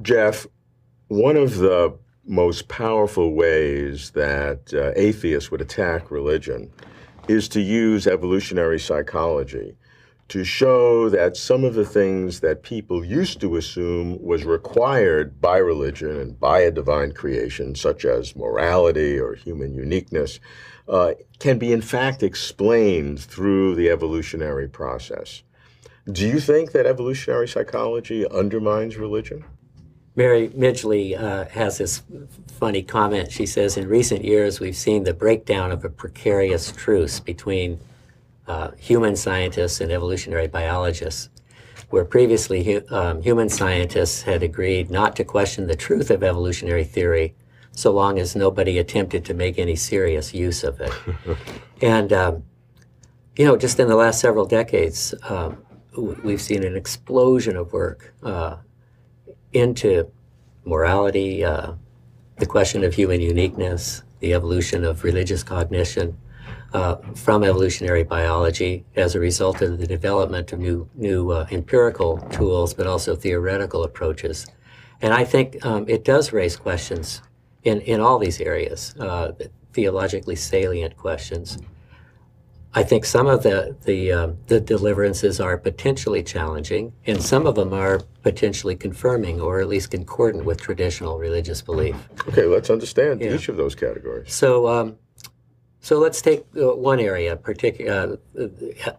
Jeff, one of the most powerful ways that uh, atheists would attack religion is to use evolutionary psychology to show that some of the things that people used to assume was required by religion and by a divine creation, such as morality or human uniqueness, uh, can be in fact explained through the evolutionary process. Do you think that evolutionary psychology undermines religion? Mary Midgley uh, has this funny comment. She says, In recent years, we've seen the breakdown of a precarious truce between uh, human scientists and evolutionary biologists, where previously hu um, human scientists had agreed not to question the truth of evolutionary theory so long as nobody attempted to make any serious use of it. and, um, you know, just in the last several decades, um, we've seen an explosion of work uh, into morality, uh, the question of human uniqueness, the evolution of religious cognition uh, from evolutionary biology as a result of the development of new, new uh, empirical tools, but also theoretical approaches. And I think um, it does raise questions in, in all these areas, uh, theologically salient questions. I think some of the the, um, the deliverances are potentially challenging, and some of them are potentially confirming or at least concordant with traditional religious belief. Okay, let's understand yeah. each of those categories. So, um, so let's take uh, one area, particular uh,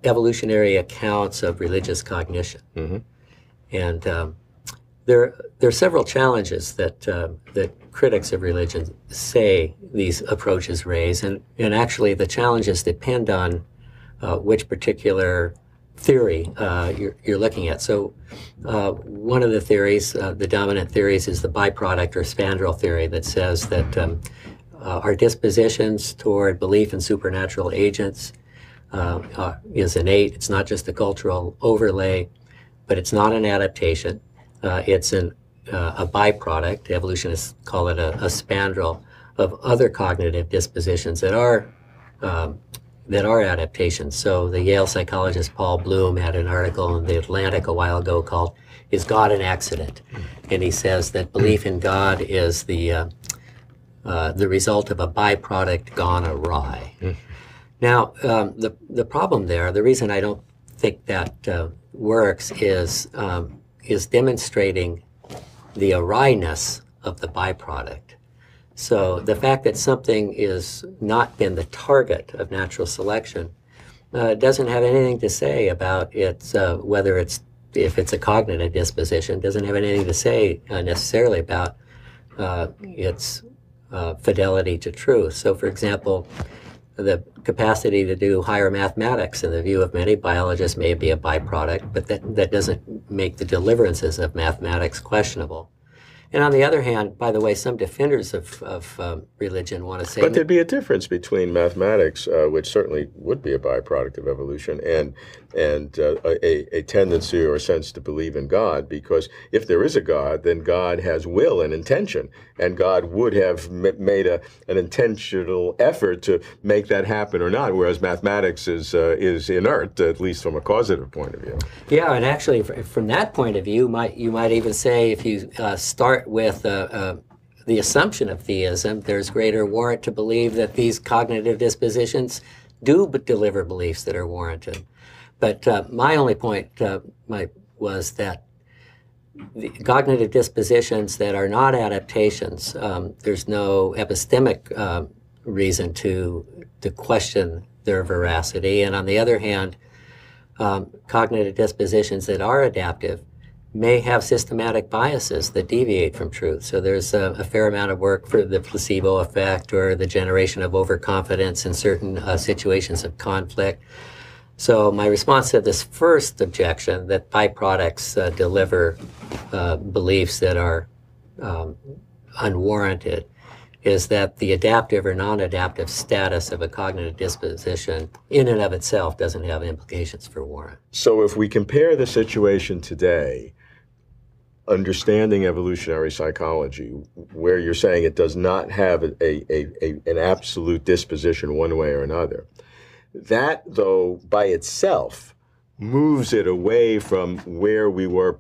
evolutionary accounts of religious cognition, mm-hmm. and um, there there are several challenges that uh, that critics of religion say these approaches raise, and, and actually the challenges depend on uh, which particular theory uh, you're, you're, looking at. So, uh, one of the theories, uh, the dominant theories, is the byproduct or spandrel theory that says that um, uh, our dispositions toward belief in supernatural agents is innate. It's not just a cultural overlay, but it's not an adaptation. It's an uh, a byproduct, evolutionists call it a, a, spandrel, of other cognitive dispositions that are um, that are adaptations. So the Yale psychologist Paul Bloom had an article in the Atlantic a while ago called "Is God an Accident?" and he says that belief in God is the uh, uh, the result of a byproduct gone awry. Now, um, the the problem there, the reason I don't think that uh, works is um, is demonstrating the awryness of the byproduct. So the fact that something is not been the target of natural selection uh, doesn't have anything to say about its uh, whether it's if it's a cognitive disposition doesn't have anything to say uh, necessarily about uh, its uh, fidelity to truth. So, for example, the capacity to do higher mathematics, in the view of many biologists, may be a byproduct, but that, that doesn't make the deliverances of mathematics questionable. And on the other hand, by the way, some defenders of, of um, religion want to say. But there'd be a difference between mathematics, uh, which certainly would be a byproduct of evolution, and and uh, a, a tendency or a sense to believe in God. Because if there is a God, then God has will and intention, and God would have m- made a, an intentional effort to make that happen or not. Whereas mathematics is uh, is inert, at least from a causative point of view. Yeah, and actually, from that point of view, might you might even say if you uh, start with uh, uh, the assumption of theism, there's greater warrant to believe that these cognitive dispositions do deliver beliefs that are warranted. But uh, my only point uh, my, was that the cognitive dispositions that are not adaptations, um, there's no epistemic uh, reason to, to question their veracity. And on the other hand, um, cognitive dispositions that are adaptive may have systematic biases that deviate from truth. So there's a, a, fair amount of work for the placebo effect or the generation of overconfidence in certain uh, situations of conflict. So my response to this first objection that byproducts uh, deliver uh, beliefs that are um, unwarranted is that the adaptive or non-adaptive status of a cognitive disposition in and of itself doesn't have implications for warrant. So if we compare the situation today understanding evolutionary psychology, where you're saying it does not have a, a, a, an absolute disposition one way or another, that, though, by itself, moves it away from where we were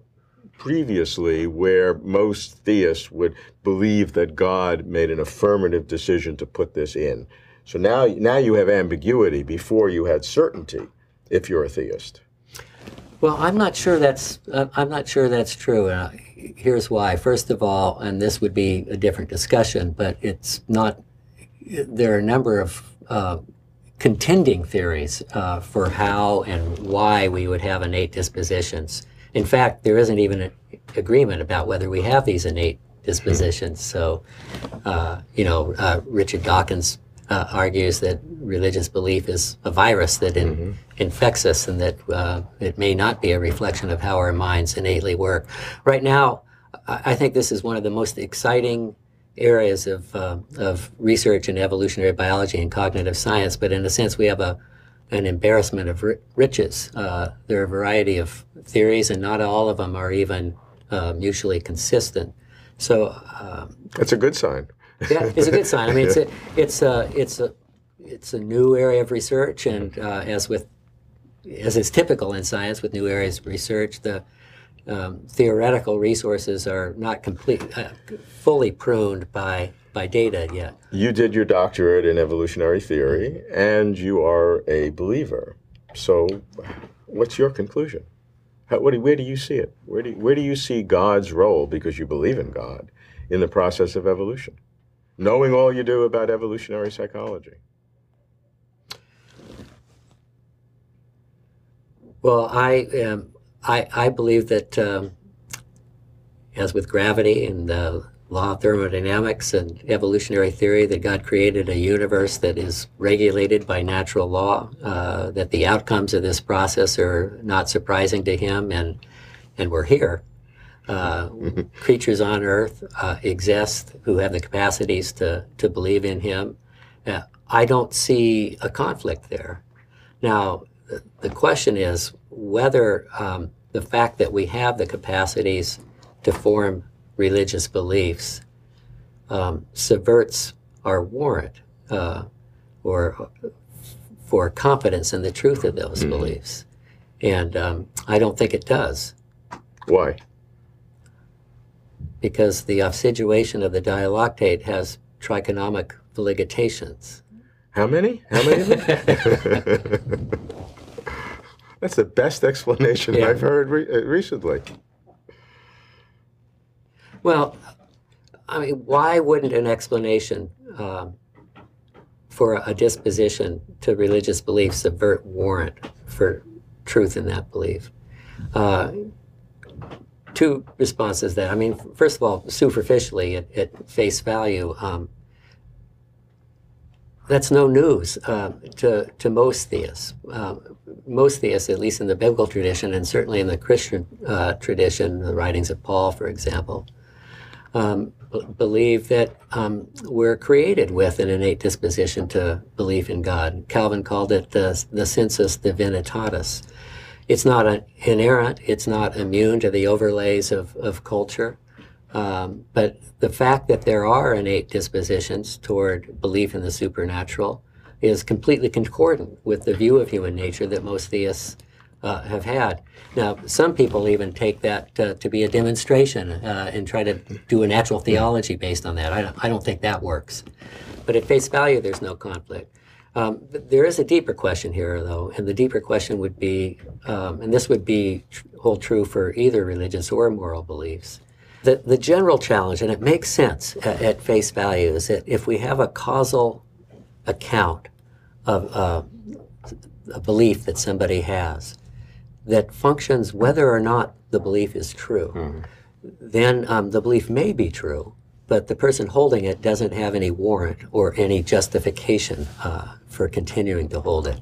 previously where most theists would believe that God made an affirmative decision to put this in. So now, now you have ambiguity before you had certainty if you're a theist. Well, I'm not sure that's uh, I'm not sure that's true. Uh, here's why. First of all, and this would be a different discussion, but it's not. There are a number of uh, contending theories uh, for how and why we would have innate dispositions. In fact, there isn't even an agreement about whether we have these innate dispositions. So, uh, you know, uh, Richard Dawkins uh, argues that religious belief is a virus that in, mm-hmm. infects us and that uh, it may not be a reflection of how our minds innately work. Right now, I think this is one of the most exciting areas of, uh, of research in evolutionary biology and cognitive science, but in a sense, we have a, an embarrassment of riches. Uh, there are a variety of theories, and not all of them are even uh, mutually consistent. So, um, that's a good sign. Yeah, it's a good sign. I mean, it's a, it's a, it's a, it's a new area of research, and uh, as with, as is typical in science with new areas of research, the um, theoretical resources are not complete, uh, fully pruned by by data yet. You did your doctorate in evolutionary theory, and you are a believer. So, what's your conclusion? How, what, where do you see it? Where do, where do you see God's role, because you believe in God, in the process of evolution? Knowing all you do about evolutionary psychology. Well, I am I, I believe that, um, as with gravity and the law of thermodynamics and evolutionary theory, that God created a universe that is regulated by natural law, uh, that the outcomes of this process are not surprising to Him, and, and we're here. Uh, creatures on Earth uh, exist who have the capacities to, to believe in Him. Uh, I don't see a conflict there. Now, the question is whether um, the fact that we have the capacities to form religious beliefs um, subverts our warrant uh, or for confidence in the truth of those mm. beliefs. And um, I don't think it does. Why? Because the obsiduation of the dialoctate has trichonomic viligitations. How many? How many? That's the best explanation yeah. I've heard re- uh, recently. Well, I mean, why wouldn't an explanation um, for a disposition to religious belief subvert warrant for truth in that belief? Uh, two responses that I mean, first of all, superficially at, at face value, um, that's no news uh, to, to most theists. Uh, most theists, at least in the biblical tradition and certainly in the Christian uh, tradition, the writings of Paul, for example, um, b- believe that um, we're created with an innate disposition to believe in God. Calvin called it the, the sensus divinitatis. It's not an inerrant, it's not immune to the overlays of, of culture. Um, but the fact that there are innate dispositions toward belief in the supernatural is completely concordant with the view of human nature that most theists uh, have had. Now, some people even take that uh, to be a demonstration uh, and try to do a natural theology based on that. I don't, I don't think that works. But at face value, there's no conflict. Um, there is a deeper question here, though, and the deeper question would be, um, and this would be tr- hold true for either religious or moral beliefs, the, the general challenge, and it makes sense at, at face value, is that if we have a causal account of uh, a belief that somebody has that functions whether or not the belief is true, mm-hmm. then um, the belief may be true, but the person holding it doesn't have any warrant or any justification uh, for continuing to hold it.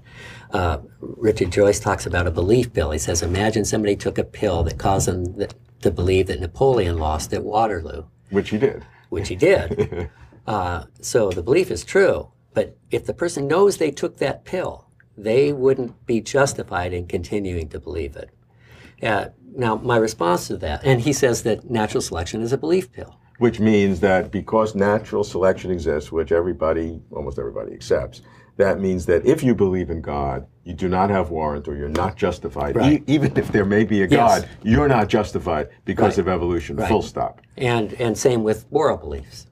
Uh, Richard Joyce talks about a belief pill. He says, imagine somebody took a pill that caused them to believe that Napoleon lost at Waterloo. Which he did. Which he did. uh, so the belief is true, but if the person knows they took that pill, they wouldn't be justified in continuing to believe it. Uh, now, my response to that, and he says that natural selection is a belief pill. Which means that because natural selection exists, which everybody, almost everybody accepts, that means that if you believe in God, you do not have warrant or you're not justified. Right. E- even if there may be a God, you're not justified because Right. of evolution. Right. Full stop. and and same with moral beliefs.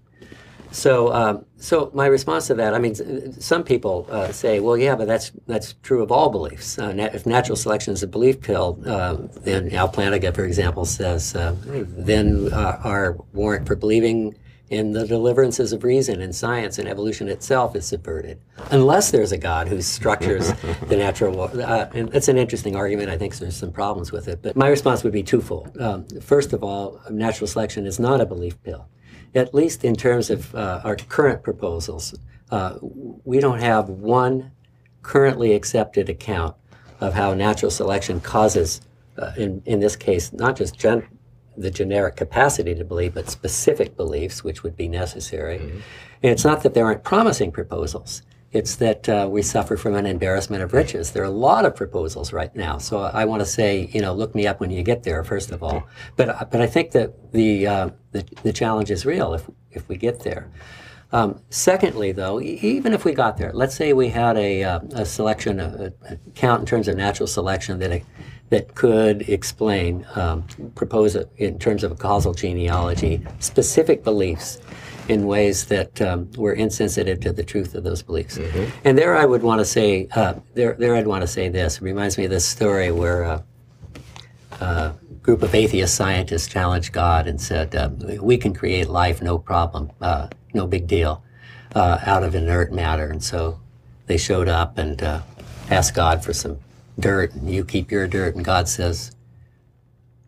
So, um, so my response to that, I mean, some people uh, say, well, yeah, but that's that's true of all beliefs. Uh, na- if natural selection is a belief pill, uh, then Al Plantinga, for example, says, uh, then uh, our warrant for believing in the deliverances of reason and science and evolution itself is subverted, unless there's a God who structures the natural world. Uh, and that's an interesting argument. I think there's some problems with it. But my response would be twofold. Um, first of all, natural selection is not a belief pill at least in terms of uh, our current proposals, uh, we don't have one currently accepted account of how natural selection causes, uh, in, in this case, not just gen- the generic capacity to believe, but specific beliefs, which would be necessary. And it's not that there aren't promising proposals. It's that uh, we suffer from an embarrassment of riches. There are a lot of proposals right now. So I want to say, you know, look me up when you get there, first of all. But, but I think that the, uh, the, the challenge is real if, if we get there. Um, secondly, though, even if we got there, let's say we had a, uh, a selection, a, a count in terms of natural selection that, that could explain, um, propose it in terms of a causal genealogy, specific beliefs in ways that um, were insensitive to the truth of those beliefs. And there I would want to say, uh, there, there I'd want to say this. It reminds me of this story where uh, a group of atheist scientists challenged God and said, uh, we can create life, no problem, uh, no big deal, uh, out of inert matter. And so they showed up and uh, asked God for some dirt, and you keep your dirt. And God says,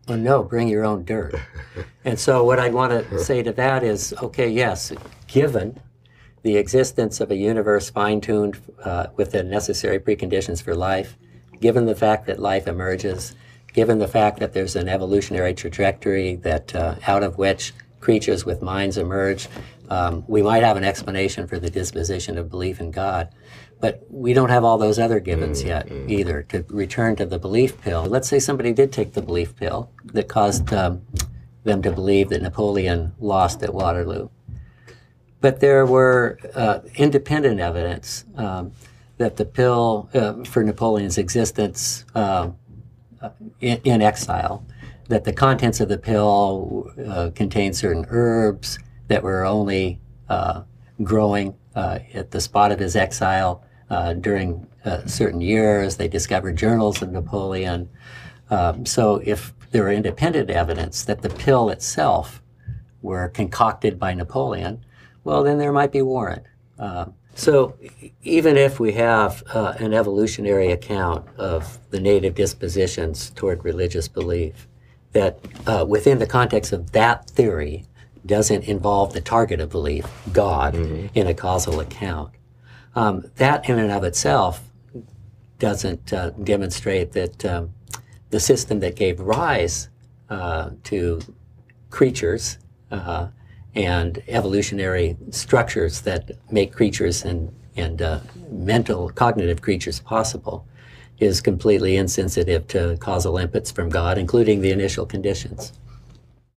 well, no, bring your own dirt. and so what I want to say to that is, okay, yes, given the existence of a universe fine-tuned uh, with the necessary preconditions for life, given the fact that life emerges, given the fact that there's an evolutionary trajectory that uh, out of which creatures with minds emerge, um, we might have an explanation for the disposition of belief in God. But we don't have all those other givens yet either. To return to the belief pill, let's say somebody did take the belief pill that caused um, them to believe that Napoleon lost at Waterloo. But there were uh, independent evidence um, that the pill uh, for Napoleon's existence uh, in, in exile, that the contents of the pill uh, contained certain herbs that were only uh, growing uh, at the spot of his exile uh, during uh, certain years. They discovered journals of Napoleon. Um, so if there were independent evidence that the pill itself were concocted by Napoleon, well, then there might be warrant. Uh, so even if we have uh, an evolutionary account of the native dispositions toward religious belief, that uh, within the context of that theory doesn't involve the target of belief, God, in a causal account, um, that in and of itself doesn't uh, demonstrate that um, the system that gave rise uh, to creatures uh, and evolutionary structures that make creatures and, and uh, mental, cognitive creatures possible is completely insensitive to causal inputs from God, including the initial conditions.